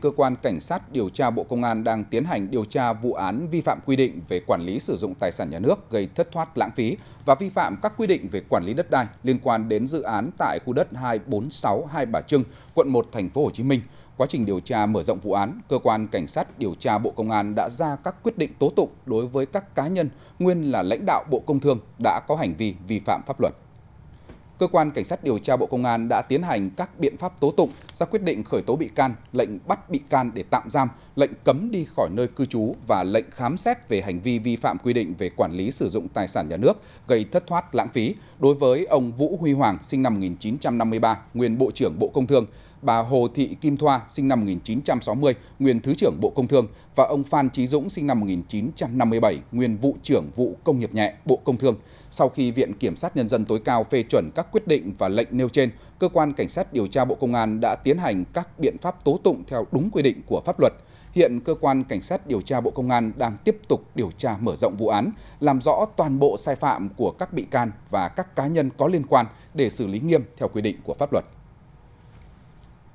Cơ quan Cảnh sát điều tra Bộ Công an đang tiến hành điều tra vụ án vi phạm quy định về quản lý sử dụng tài sản nhà nước gây thất thoát lãng phí và vi phạm các quy định về quản lý đất đai liên quan đến dự án tại khu đất 246 Hai Bà Trưng, quận 1, thành phố Hồ Chí Minh. Quá trình điều tra mở rộng vụ án, cơ quan cảnh sát điều tra Bộ Công an đã ra các quyết định tố tụng đối với các cá nhân nguyên là lãnh đạo Bộ Công Thương đã có hành vi vi phạm pháp luật cơ quan cảnh sát điều tra bộ công an đã tiến hành các biện pháp tố tụng, ra quyết định khởi tố bị can, lệnh bắt bị can để tạm giam, lệnh cấm đi khỏi nơi cư trú và lệnh khám xét về hành vi vi phạm quy định về quản lý sử dụng tài sản nhà nước, gây thất thoát lãng phí. Đối với ông vũ huy hoàng, sinh năm 1953 nguyên bộ trưởng bộ công thương bà Hồ Thị Kim Thoa, sinh năm 1960, nguyên Thứ trưởng Bộ Công Thương, và ông Phan Trí Dũng, sinh năm 1957, nguyên vụ trưởng vụ công nghiệp nhẹ, Bộ Công Thương. Sau khi Viện Kiểm sát Nhân dân tối cao phê chuẩn các quyết định và lệnh nêu trên, Cơ quan Cảnh sát điều tra Bộ Công an đã tiến hành các biện pháp tố tụng theo đúng quy định của pháp luật. Hiện Cơ quan Cảnh sát điều tra Bộ Công an đang tiếp tục điều tra mở rộng vụ án, làm rõ toàn bộ sai phạm của các bị can và các cá nhân có liên quan để xử lý nghiêm theo quy định của pháp luật.